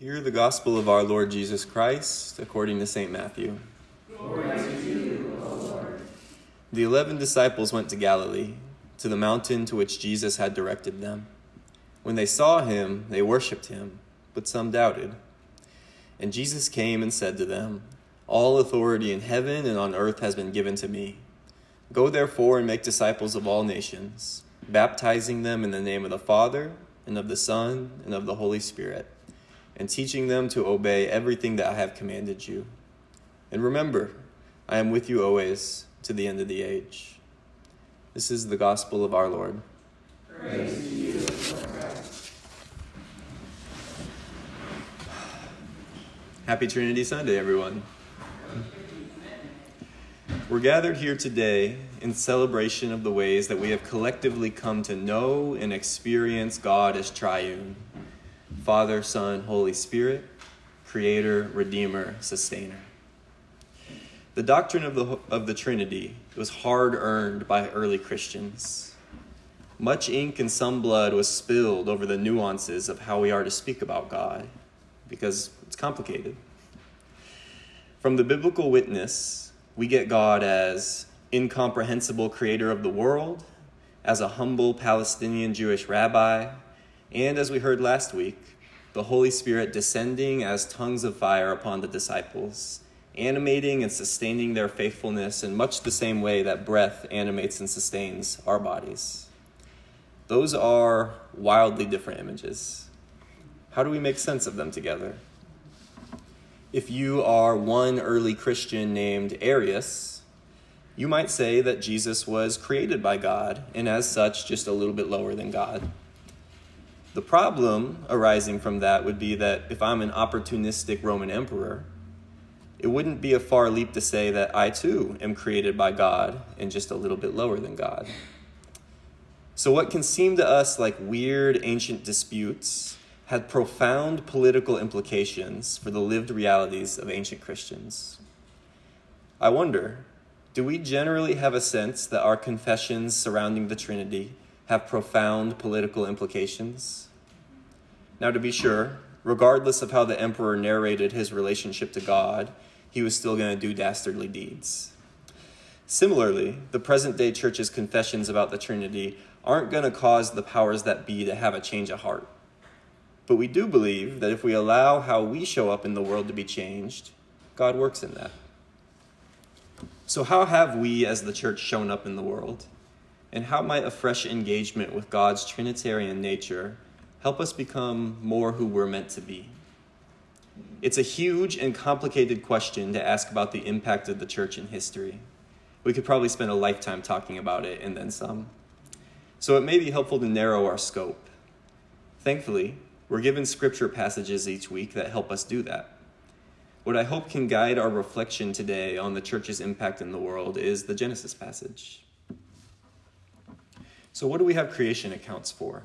Hear the gospel of our Lord Jesus Christ according to St. Matthew. The eleven disciples went to Galilee, to the mountain to which Jesus had directed them. When they saw him, they worshipped him, but some doubted. And Jesus came and said to them, All authority in heaven and on earth has been given to me. Go therefore and make disciples of all nations, baptizing them in the name of the Father, and of the Son, and of the Holy Spirit, and teaching them to obey everything that I have commanded you. And remember, I am with you always to the end of the age. This is the gospel of our Lord. Praise you, Happy Trinity Sunday, everyone. We're gathered here today in celebration of the ways that we have collectively come to know and experience God as triune Father, Son, Holy Spirit, Creator, Redeemer, Sustainer. The doctrine of the, of the Trinity was hard earned by early Christians. Much ink and some blood was spilled over the nuances of how we are to speak about God, because it's complicated. From the biblical witness, we get God as incomprehensible creator of the world, as a humble Palestinian Jewish rabbi, and as we heard last week, the Holy Spirit descending as tongues of fire upon the disciples animating and sustaining their faithfulness in much the same way that breath animates and sustains our bodies. Those are wildly different images. How do we make sense of them together? If you are one early Christian named Arius, you might say that Jesus was created by God and, as such, just a little bit lower than God. The problem arising from that would be that if I'm an opportunistic Roman emperor, it wouldn't be a far leap to say that I too am created by God and just a little bit lower than God. So, what can seem to us like weird ancient disputes had profound political implications for the lived realities of ancient Christians. I wonder do we generally have a sense that our confessions surrounding the Trinity have profound political implications? Now, to be sure, regardless of how the emperor narrated his relationship to God, he was still going to do dastardly deeds. Similarly, the present day church's confessions about the Trinity aren't going to cause the powers that be to have a change of heart. But we do believe that if we allow how we show up in the world to be changed, God works in that. So, how have we as the church shown up in the world? And how might a fresh engagement with God's Trinitarian nature help us become more who we're meant to be? It's a huge and complicated question to ask about the impact of the church in history. We could probably spend a lifetime talking about it and then some. So it may be helpful to narrow our scope. Thankfully, we're given scripture passages each week that help us do that. What I hope can guide our reflection today on the church's impact in the world is the Genesis passage. So, what do we have creation accounts for?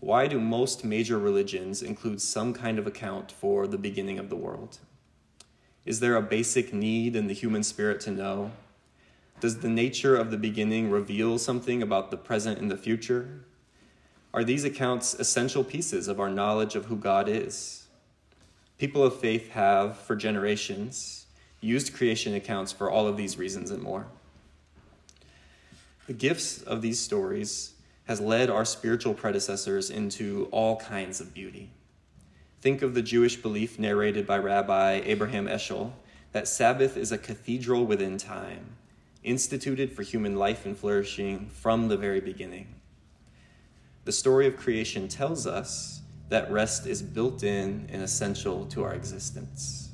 Why do most major religions include some kind of account for the beginning of the world? Is there a basic need in the human spirit to know? Does the nature of the beginning reveal something about the present and the future? Are these accounts essential pieces of our knowledge of who God is? People of faith have, for generations, used creation accounts for all of these reasons and more. The gifts of these stories has led our spiritual predecessors into all kinds of beauty. Think of the Jewish belief narrated by Rabbi Abraham Heschel that Sabbath is a cathedral within time, instituted for human life and flourishing from the very beginning. The story of creation tells us that rest is built in and essential to our existence.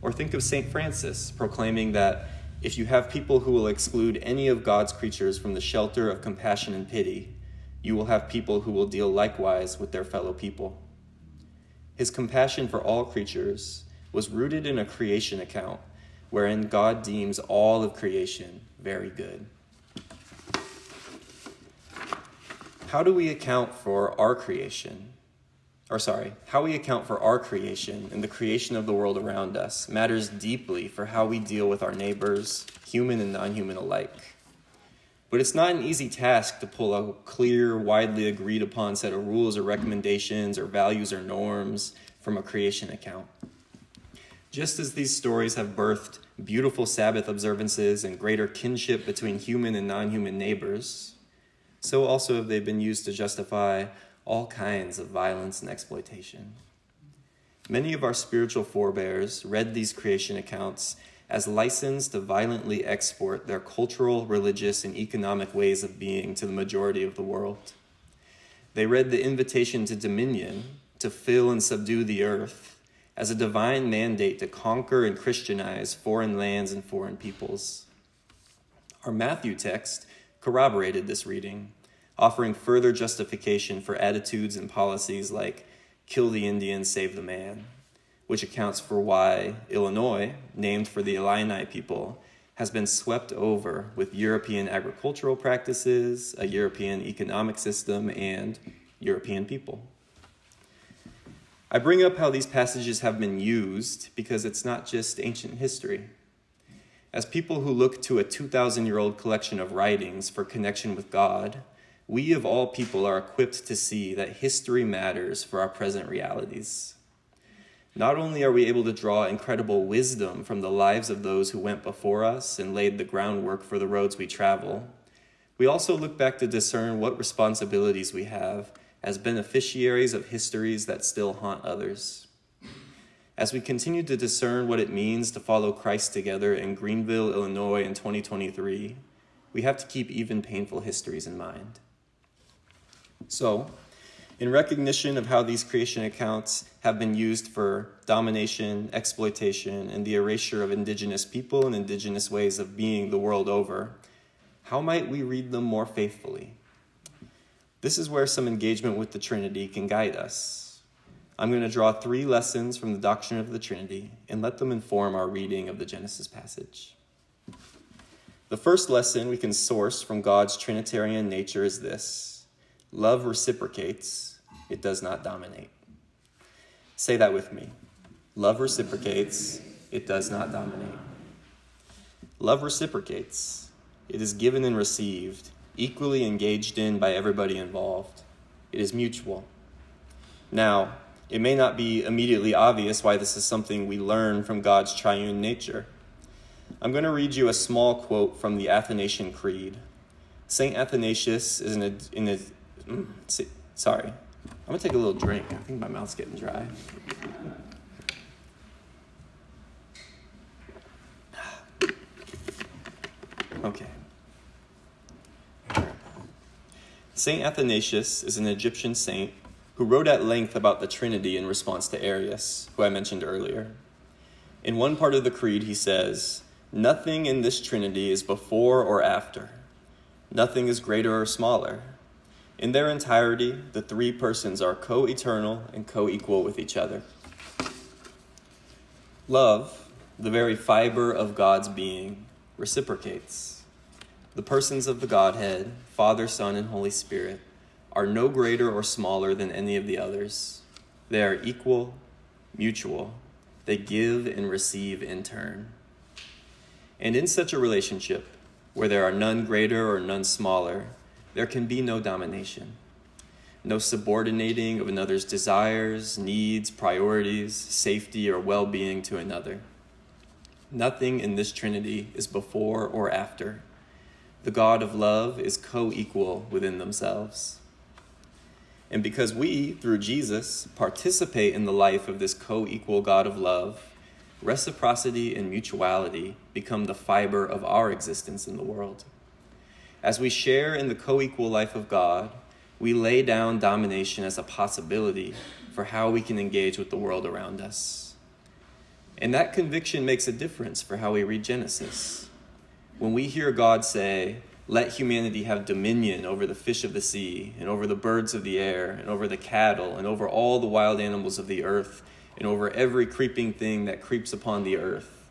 Or think of St. Francis proclaiming that if you have people who will exclude any of God's creatures from the shelter of compassion and pity, you will have people who will deal likewise with their fellow people. His compassion for all creatures was rooted in a creation account wherein God deems all of creation very good. How do we account for our creation or sorry, how we account for our creation and the creation of the world around us matters deeply for how we deal with our neighbors, human and non human alike. But it's not an easy task to pull a clear, widely agreed upon set of rules or recommendations or values or norms from a creation account. Just as these stories have birthed beautiful Sabbath observances and greater kinship between human and non human neighbors, so also have they been used to justify all kinds of violence and exploitation. Many of our spiritual forebears read these creation accounts as license to violently export their cultural, religious, and economic ways of being to the majority of the world. They read the invitation to dominion, to fill and subdue the earth, as a divine mandate to conquer and Christianize foreign lands and foreign peoples. Our Matthew text corroborated this reading, offering further justification for attitudes and policies like kill the Indian, save the man, which accounts for why Illinois, named for the Illini people, has been swept over with European agricultural practices, a European economic system, and European people. I bring up how these passages have been used because it's not just ancient history. As people who look to a 2,000 year old collection of writings for connection with God, we of all people are equipped to see that history matters for our present realities. Not only are we able to draw incredible wisdom from the lives of those who went before us and laid the groundwork for the roads we travel, we also look back to discern what responsibilities we have as beneficiaries of histories that still haunt others. As we continue to discern what it means to follow Christ together in Greenville, Illinois in 2023, we have to keep even painful histories in mind. So, in recognition of how these creation accounts have been used for domination, exploitation, and the erasure of indigenous people and indigenous ways of being the world over, how might we read them more faithfully? This is where some engagement with the Trinity can guide us. I'm going to draw three lessons from the doctrine of the Trinity and let them inform our reading of the Genesis passage. The first lesson we can source from God's Trinitarian nature is this love reciprocates, it does not dominate. Say that with me. Love reciprocates, it does not dominate. Love reciprocates, it is given and received, equally engaged in by everybody involved. It is mutual. Now, it may not be immediately obvious why this is something we learn from God's triune nature. I'm going to read you a small quote from the Athanasian Creed. St. Athanasius is in a, mm, sorry, I'm to take a little drink. I think my mouth's getting dry. Okay. Saint Athanasius is an Egyptian saint who wrote at length about the Trinity in response to Arius, who I mentioned earlier. In one part of the Creed, he says, Nothing in this Trinity is before or after. Nothing is greater or smaller. In their entirety, the three persons are co eternal and co equal with each other. Love, the very fiber of God's being, reciprocates. The persons of the Godhead, Father, Son, and Holy Spirit, are no greater or smaller than any of the others. They are equal, mutual. They give and receive in turn. And in such a relationship, where there are none greater or none smaller, there can be no domination, no subordinating of another's desires, needs, priorities, safety, or well being to another. Nothing in this Trinity is before or after the God of love is co equal within themselves. And because we, through Jesus, participate in the life of this co equal God of love, reciprocity and mutuality become the fiber of our existence in the world. As we share in the co equal life of God, we lay down domination as a possibility for how we can engage with the world around us. And that conviction makes a difference for how we read Genesis. When we hear God say, let humanity have dominion over the fish of the sea, and over the birds of the air, and over the cattle, and over all the wild animals of the earth, and over every creeping thing that creeps upon the earth.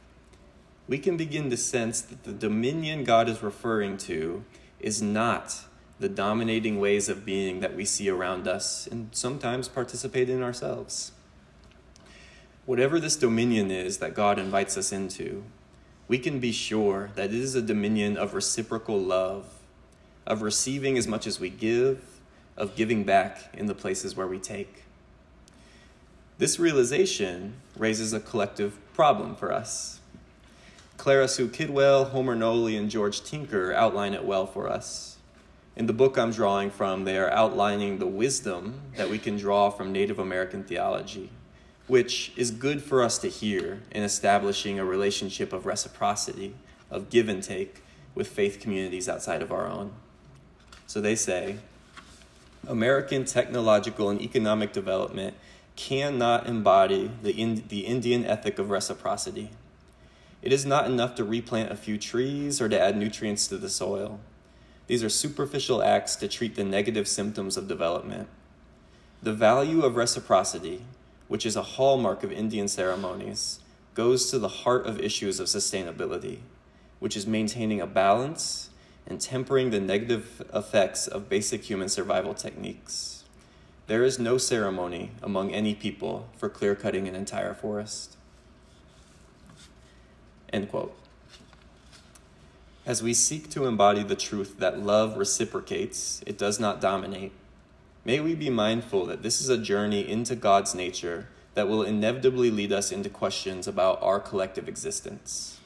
We can begin to sense that the dominion God is referring to is not the dominating ways of being that we see around us and sometimes participate in ourselves. Whatever this dominion is that God invites us into, we can be sure that it is a dominion of reciprocal love, of receiving as much as we give, of giving back in the places where we take. This realization raises a collective problem for us. Clara Sue Kidwell, Homer Noley, and George Tinker outline it well for us. In the book I'm drawing from, they are outlining the wisdom that we can draw from Native American theology, which is good for us to hear in establishing a relationship of reciprocity, of give and take, with faith communities outside of our own. So they say American technological and economic development cannot embody the, the Indian ethic of reciprocity. It is not enough to replant a few trees or to add nutrients to the soil. These are superficial acts to treat the negative symptoms of development. The value of reciprocity, which is a hallmark of Indian ceremonies, goes to the heart of issues of sustainability, which is maintaining a balance and tempering the negative effects of basic human survival techniques. There is no ceremony among any people for clear cutting an entire forest. End quote. As we seek to embody the truth that love reciprocates, it does not dominate, may we be mindful that this is a journey into God's nature that will inevitably lead us into questions about our collective existence.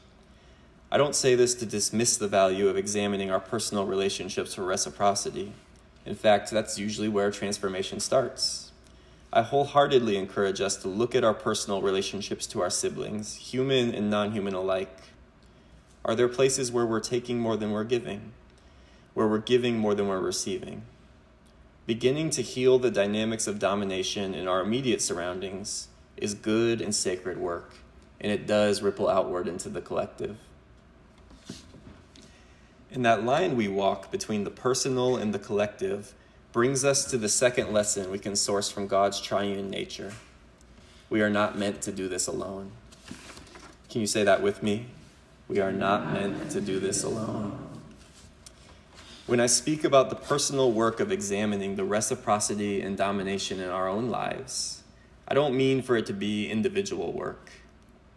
I don't say this to dismiss the value of examining our personal relationships for reciprocity. In fact, that's usually where transformation starts. I wholeheartedly encourage us to look at our personal relationships to our siblings, human and non human alike, are there places where we're taking more than we're giving? Where we're giving more than we're receiving? Beginning to heal the dynamics of domination in our immediate surroundings is good and sacred work, and it does ripple outward into the collective. And that line we walk between the personal and the collective brings us to the second lesson we can source from God's triune nature. We are not meant to do this alone. Can you say that with me? We are not meant to do this alone. When I speak about the personal work of examining the reciprocity and domination in our own lives, I don't mean for it to be individual work.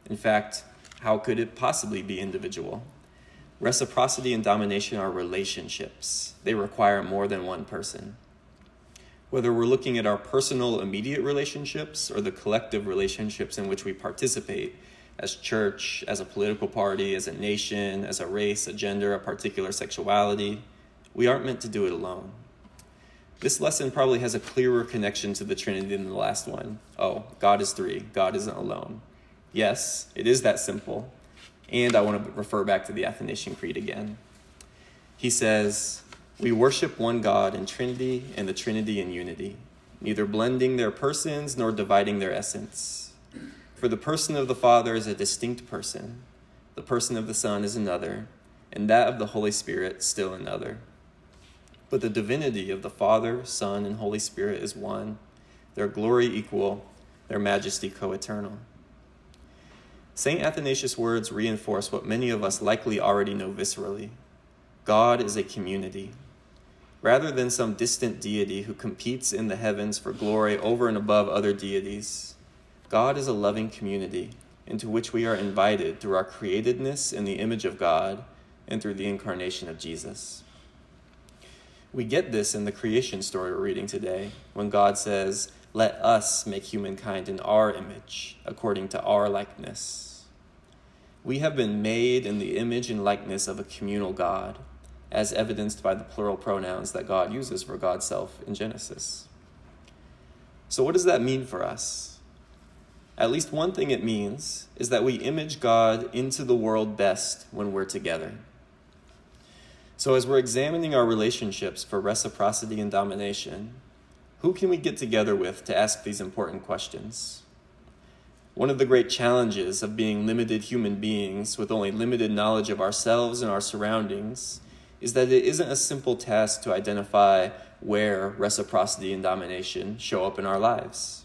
In fact, how could it possibly be individual? Reciprocity and domination are relationships, they require more than one person. Whether we're looking at our personal, immediate relationships or the collective relationships in which we participate, as church, as a political party, as a nation, as a race, a gender, a particular sexuality. We aren't meant to do it alone. This lesson probably has a clearer connection to the Trinity than the last one. Oh, God is three, God isn't alone. Yes, it is that simple. And I want to refer back to the Athanasian Creed again. He says, We worship one God in Trinity and the Trinity in unity, neither blending their persons nor dividing their essence for the person of the Father is a distinct person, the person of the Son is another, and that of the Holy Spirit still another. But the divinity of the Father, Son, and Holy Spirit is one, their glory equal, their majesty co eternal. St. Athanasius' words reinforce what many of us likely already know viscerally God is a community. Rather than some distant deity who competes in the heavens for glory over and above other deities, God is a loving community into which we are invited through our createdness in the image of God and through the incarnation of Jesus. We get this in the creation story we're reading today when God says, Let us make humankind in our image, according to our likeness. We have been made in the image and likeness of a communal God, as evidenced by the plural pronouns that God uses for God's self in Genesis. So, what does that mean for us? At least one thing it means is that we image God into the world best when we're together. So, as we're examining our relationships for reciprocity and domination, who can we get together with to ask these important questions? One of the great challenges of being limited human beings with only limited knowledge of ourselves and our surroundings is that it isn't a simple task to identify where reciprocity and domination show up in our lives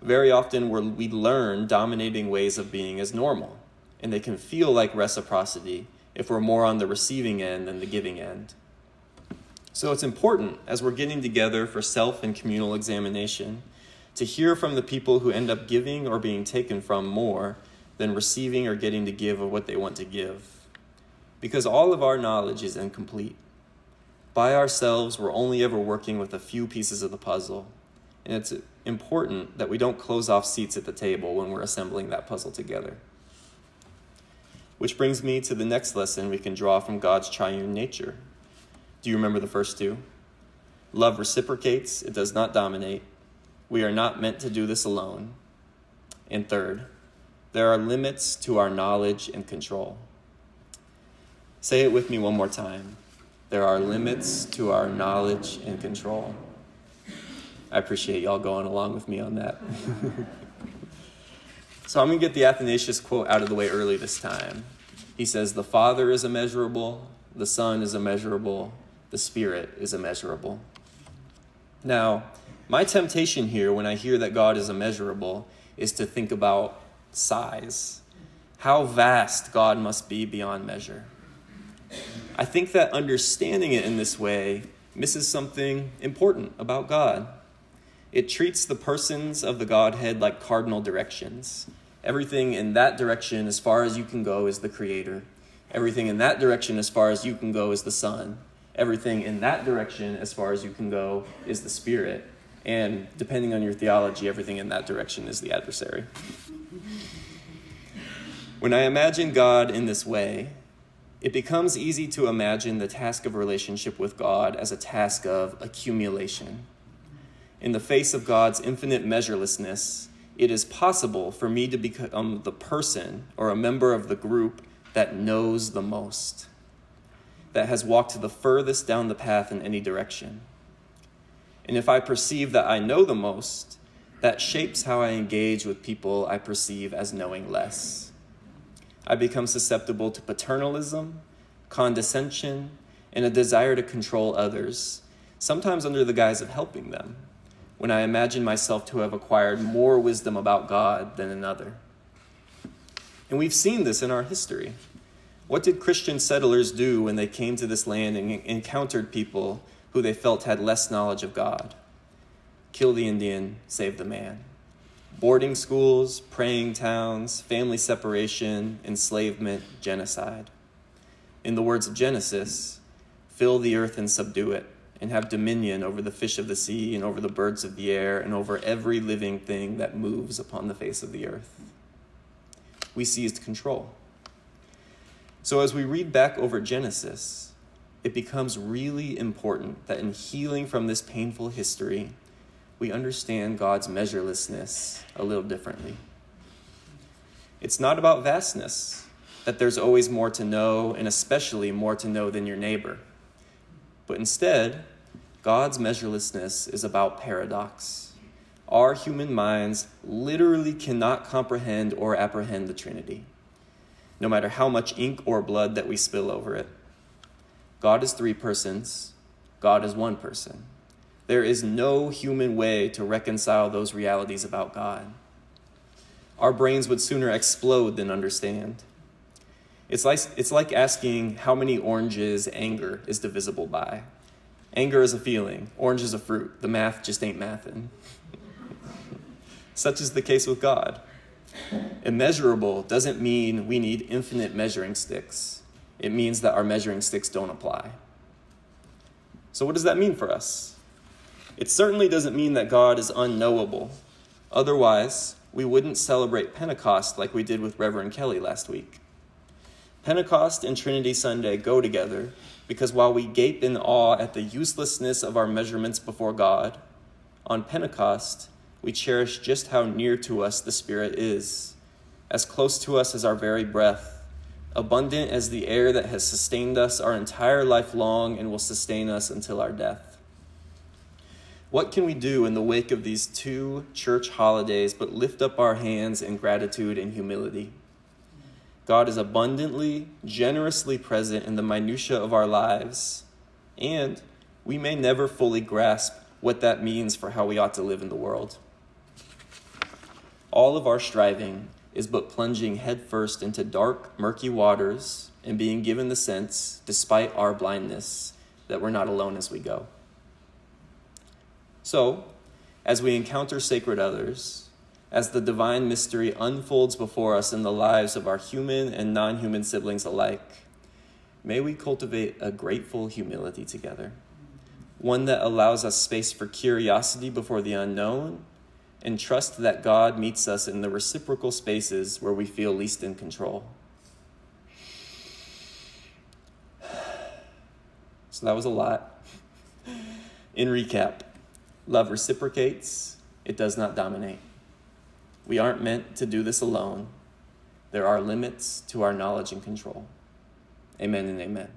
very often we learn dominating ways of being as normal, and they can feel like reciprocity if we're more on the receiving end than the giving end. So it's important as we're getting together for self and communal examination to hear from the people who end up giving or being taken from more than receiving or getting to give of what they want to give. Because all of our knowledge is incomplete. By ourselves, we're only ever working with a few pieces of the puzzle. And it's important that we don't close off seats at the table when we're assembling that puzzle together. Which brings me to the next lesson we can draw from God's triune nature. Do you remember the first two? Love reciprocates, it does not dominate. We are not meant to do this alone. And third, there are limits to our knowledge and control. Say it with me one more time. There are limits to our knowledge and control. I appreciate y'all going along with me on that. so I'm going to get the Athanasius quote out of the way early this time. He says, The Father is immeasurable, the Son is immeasurable, the Spirit is immeasurable. Now, my temptation here when I hear that God is immeasurable is to think about size. How vast God must be beyond measure. I think that understanding it in this way misses something important about God. It treats the persons of the Godhead like cardinal directions. Everything in that direction, as far as you can go, is the Creator. Everything in that direction, as far as you can go, is the Son. Everything in that direction, as far as you can go, is the Spirit. And depending on your theology, everything in that direction is the adversary. When I imagine God in this way, it becomes easy to imagine the task of relationship with God as a task of accumulation. In the face of God's infinite measurelessness, it is possible for me to become the person or a member of the group that knows the most, that has walked to the furthest down the path in any direction. And if I perceive that I know the most, that shapes how I engage with people I perceive as knowing less. I become susceptible to paternalism, condescension, and a desire to control others, sometimes under the guise of helping them when I imagine myself to have acquired more wisdom about God than another. And we've seen this in our history. What did Christian settlers do when they came to this land and encountered people who they felt had less knowledge of God? Kill the Indian, save the man. Boarding schools, praying towns, family separation, enslavement, genocide. In the words of Genesis, fill the earth and subdue it and have dominion over the fish of the sea and over the birds of the air and over every living thing that moves upon the face of the earth. We seized control. So, as we read back over Genesis, it becomes really important that in healing from this painful history, we understand God's measurelessness a little differently. It's not about vastness, that there's always more to know, and especially more to know than your neighbor. But instead, God's measurelessness is about paradox. Our human minds literally cannot comprehend or apprehend the Trinity, no matter how much ink or blood that we spill over it. God is three persons, God is one person. There is no human way to reconcile those realities about God. Our brains would sooner explode than understand. It's like, it's like asking how many oranges anger is divisible by. Anger is a feeling, orange is a fruit. The math just ain't mathin'. Such is the case with God. Immeasurable doesn't mean we need infinite measuring sticks. It means that our measuring sticks don't apply. So, what does that mean for us? It certainly doesn't mean that God is unknowable. Otherwise, we wouldn't celebrate Pentecost like we did with Reverend Kelly last week. Pentecost and Trinity Sunday go together because while we gape in awe at the uselessness of our measurements before God, on Pentecost, we cherish just how near to us the Spirit is, as close to us as our very breath, abundant as the air that has sustained us our entire life long and will sustain us until our death. What can we do in the wake of these two church holidays but lift up our hands in gratitude and humility? God is abundantly, generously present in the minutiae of our lives, and we may never fully grasp what that means for how we ought to live in the world. All of our striving is but plunging headfirst into dark, murky waters and being given the sense, despite our blindness, that we're not alone as we go. So, as we encounter sacred others, as the divine mystery unfolds before us in the lives of our human and non human siblings alike, may we cultivate a grateful humility together. one that allows us space for curiosity before the unknown, and trust that God meets us in the reciprocal spaces where we feel least in control. So that was a lot. In recap, love reciprocates, it does not dominate. We aren't meant to do this alone. There are limits to our knowledge and control. Amen and amen.